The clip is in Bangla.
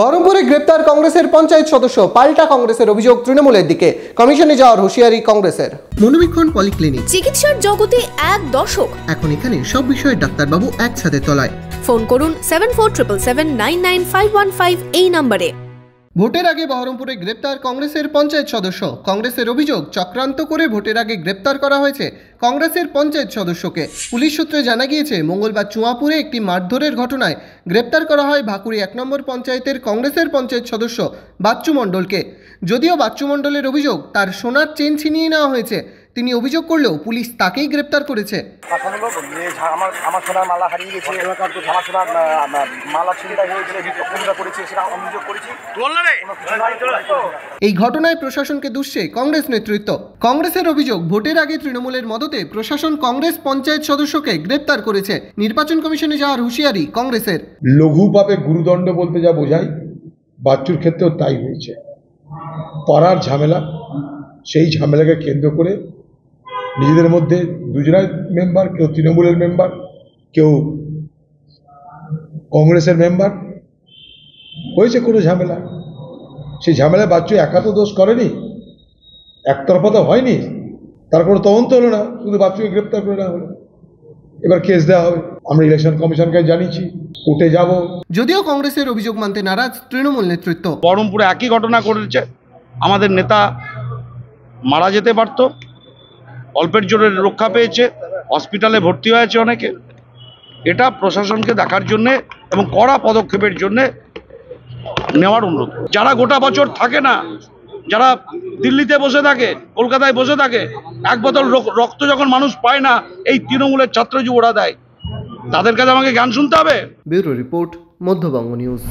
বহরমপুরে গ্রেপ্তার কংগ্রেসের পঞ্চায়েত সদস্য পাল্টা কংগ্রেসের অভিযোগ তৃণমূলের দিকে। কমিশনে যাওয়ার হুঁশিয়ারি কংগ্রেসের। মনোবীক্ষণ পলিক্লিনিক। চিকিৎসার জগতে এক দশক। এখন এখানে সব বিষয়ে ডাক্তারবাবু একসাথে তলায়। ফোন করুন seven four triple seven nine nine five one five এই নম্বরে। ভোটের আগে বহরমপুরে গ্রেপ্তার কংগ্রেসের পঞ্চায়েত সদস্য। কংগ্রেসের অভিযোগ, চক্রান্ত করে ভোটের আগে গ্রেপ্তার করা হয়েছে কংগ্রেসের পঞ্চায়েত সদস্যকে। পুলিশ সূত্রে জানা গিয়েছে, মঙ্গলবার চুয়াপুরে একটি মারধরের ঘটনায় গ্রেপ্তার করা হয় ভাকুড়ি এক নম্বর পঞ্চায়েতের কংগ্রেসের পঞ্চায়েত সদস্য বাচ্চু মণ্ডলকে। যদিও বাচ্চু মণ্ডলের অভিযোগ, তার সোনার চেন ছিনিয়ে নেওয়া হয়েছে। তিনি অভিযোগ করলেও পুলিশ তাকেই গ্রেপ্তার করেছে। এই ঘটনায় প্রশাসনকে দুষছে কংগ্রেস নেতৃত্ব। কংগ্রেসের অভিযোগ, ভোটের আগে তৃণমূলের মদতে প্রশাসন কংগ্রেস পঞ্চায়েত সদস্যকে গ্রেপ্তার করেছে। নির্বাচন কমিশনে যাওয়ার হুঁশিয়ারি কংগ্রেসের। লঘু পাপে গুরুদণ্ড বলতে যা বোঝায়, বাচ্চুর ক্ষেত্রেও তাই হয়েছে। পাড়ার ঝামেলা, সেই ঝামেলাকে কেন্দ্র করে নিজেদের মধ্যে দুজনাই মেম্বার কেউ তৃণমূলের মেম্বার কেউ কংগ্রেসের মেম্বার হয়েছে কোনো ঝামেলা? সেই ঝামেলায় বাচ্চু একা তো দোষ করেনি একতরফা তো হয়নি। তার কোনো তদন্ত হলো না শুধু বাচ্চুকে গ্রেপ্তার করে নেওয়া হলো। এবার কেস দেওয়া হবে। আমরা ইলেকশন কমিশনকে জানিয়েছি কোর্টে যাব। যদিও কংগ্রেসের অভিযোগ মানতে নারাজ তৃণমূল নেতৃত্ব। বহরমপুরে একই ঘটনা ঘটেছে। আমাদের নেতা মারা যেতে পারত অল্পের জোরে রক্ষা পেয়েছে হসপিটালে ভর্তি হয়েছে অনেকে। এটা প্রশাসনকে দেখার জন্যে এবং কড়া পদক্ষেপের জন্যে নেওয়ার অনুরোধ। যারা গোটা বছর থাকে না, যারা দিল্লিতে বসে থাকে, কলকাতায় বসে থাকে, এক বোতল রক- রক্ত যখন মানুষ পায় না, এই তৃণমূলের ছাত্র যুবরা দেয় তাদের কাছে আমাকে গান শুনতে হবে? Bureau report, Madhyabanga news.